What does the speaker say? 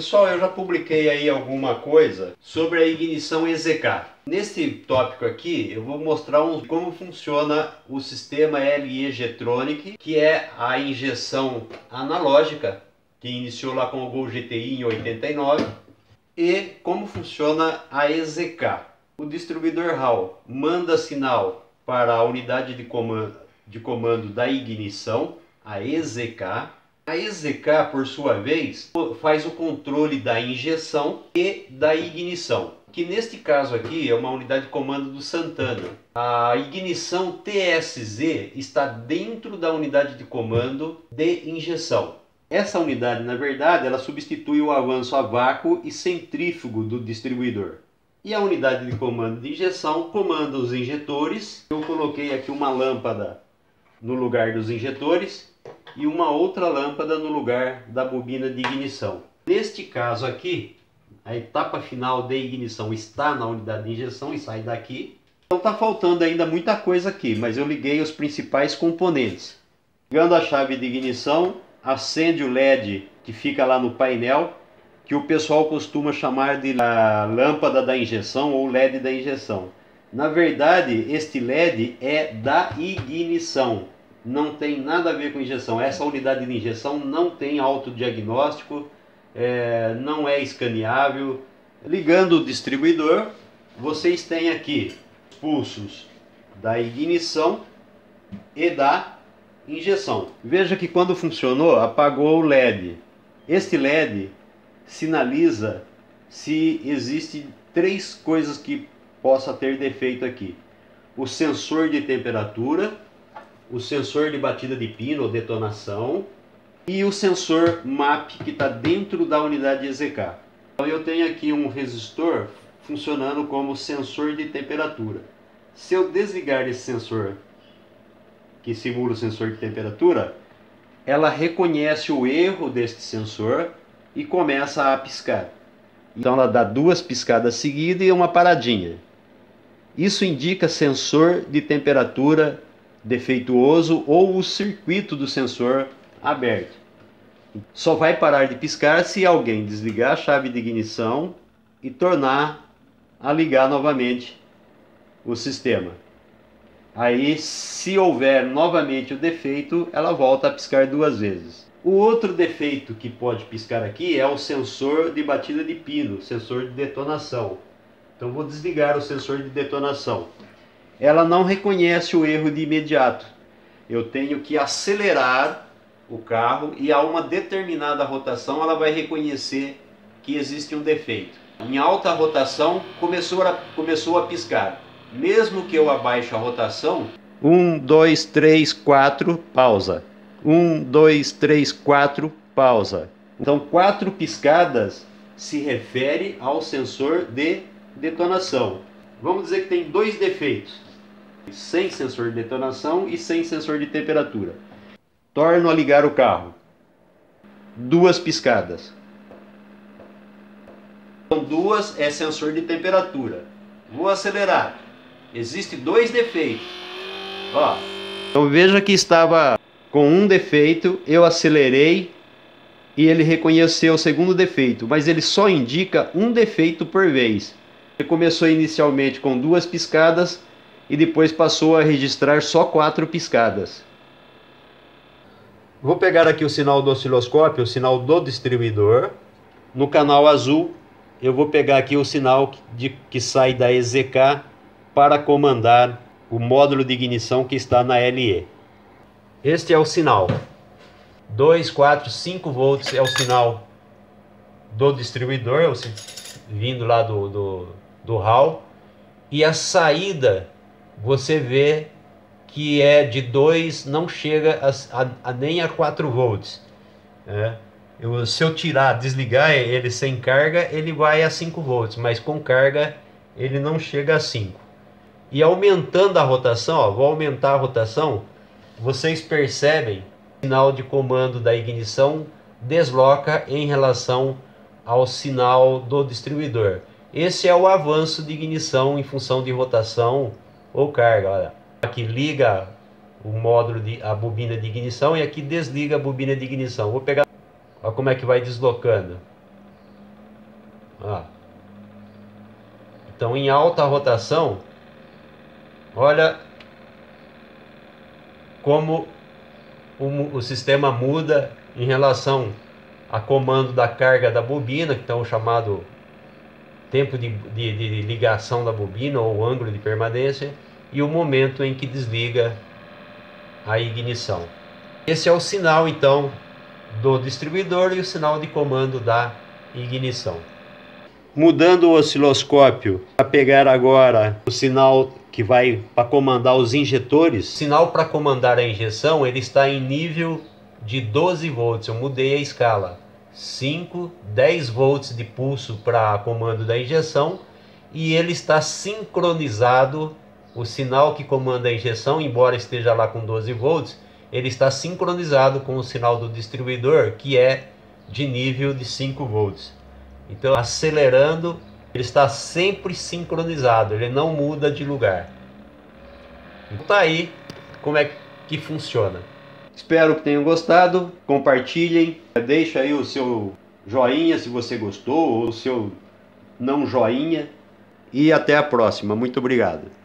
Pessoal, eu já publiquei aí alguma coisa sobre a ignição EZK. Nesse tópico aqui, eu vou mostrar um, como funciona o sistema LE Getronic, que é a injeção analógica, que iniciou lá com o Gol GTI em 89, e como funciona a EZK. O distribuidor HAL manda sinal para a unidade de comando, de comando da ignição, a EZK, a EZK, por sua vez, faz o controle da injeção e da ignição, que neste caso aqui é uma unidade de comando do Santana. A ignição TSZ está dentro da unidade de comando de injeção. Essa unidade, na verdade, ela substitui o avanço a vácuo e centrífugo do distribuidor. E a unidade de comando de injeção comanda os injetores. Eu coloquei aqui uma lâmpada no lugar dos injetores e uma outra lâmpada no lugar da bobina de ignição. Neste caso aqui, a etapa final de ignição está na unidade de injeção e sai daqui. Então está faltando ainda muita coisa aqui, mas eu liguei os principais componentes. Ligando a chave de ignição, acende o LED que fica lá no painel, que o pessoal costuma chamar de lâmpada da injeção ou LED da injeção. Na verdade, este LED é da ignição não tem nada a ver com injeção. Essa unidade de injeção não tem autodiagnóstico, é, não é escaneável. Ligando o distribuidor, vocês têm aqui pulsos da ignição e da injeção. Veja que quando funcionou, apagou o LED. Este LED sinaliza se existe três coisas que possa ter defeito aqui. O sensor de temperatura, o sensor de batida de pino ou detonação e o sensor MAP que está dentro da unidade EZK. Então eu tenho aqui um resistor funcionando como sensor de temperatura. Se eu desligar esse sensor que simula o sensor de temperatura, ela reconhece o erro deste sensor e começa a piscar. Então ela dá duas piscadas seguidas e uma paradinha. Isso indica sensor de temperatura defeituoso ou o circuito do sensor aberto. Só vai parar de piscar se alguém desligar a chave de ignição e tornar a ligar novamente o sistema. Aí, se houver novamente o defeito, ela volta a piscar duas vezes. O outro defeito que pode piscar aqui é o sensor de batida de pino, sensor de detonação. Então vou desligar o sensor de detonação ela não reconhece o erro de imediato. Eu tenho que acelerar o carro e a uma determinada rotação ela vai reconhecer que existe um defeito. Em alta rotação começou a, começou a piscar. Mesmo que eu abaixe a rotação, 1, 2, 3, 4, pausa. 1, 2, 3, 4, pausa. Então, quatro piscadas se refere ao sensor de detonação. Vamos dizer que tem dois defeitos sem sensor de detonação e sem sensor de temperatura. Torno a ligar o carro. Duas piscadas. Então, duas é sensor de temperatura. Vou acelerar. Existem dois defeitos. Ó. Então veja que estava com um defeito, eu acelerei e ele reconheceu o segundo defeito, mas ele só indica um defeito por vez. Ele começou inicialmente com duas piscadas, e depois passou a registrar só quatro piscadas. Vou pegar aqui o sinal do osciloscópio, o sinal do distribuidor. No canal azul, eu vou pegar aqui o sinal de, que sai da EZK para comandar o módulo de ignição que está na LE. Este é o sinal. 2, 4, 5 volts é o sinal do distribuidor, vindo lá do, do, do hall. E a saída você vê que é de 2, não chega a, a, a, nem a 4 volts. É. Eu, se eu tirar, desligar ele sem carga, ele vai a 5 volts, mas com carga ele não chega a 5. E aumentando a rotação, ó, vou aumentar a rotação, vocês percebem o sinal de comando da ignição desloca em relação ao sinal do distribuidor. Esse é o avanço de ignição em função de rotação ou carga. Olha. Aqui liga o módulo de a bobina de ignição e aqui desliga a bobina de ignição. Vou pegar, olha como é que vai deslocando. Ó. Então, em alta rotação, olha como o, o sistema muda em relação a comando da carga da bobina, que é o chamado tempo de, de, de, ligação da bobina ou ângulo de permanência, e o momento em que desliga a ignição. Esse é o sinal então do distribuidor e o sinal de comando da ignição. Mudando o osciloscópio para pegar agora o sinal que vai para comandar os injetores. O sinal para comandar a injeção ele está em nível de 12 volts. Eu mudei a escala. 5, 10 volts de pulso para comando da injeção e ele está sincronizado. O sinal que comanda a injeção, embora esteja lá com 12 volts, ele está sincronizado com o sinal do distribuidor, que é de nível de 5 volts. Então, acelerando, ele está sempre sincronizado, ele não muda de lugar. Então, tá aí como é que funciona. Espero que tenham gostado, compartilhem, deixa aí o seu joinha se você gostou, ou o seu não joinha. E até a próxima. Muito obrigado.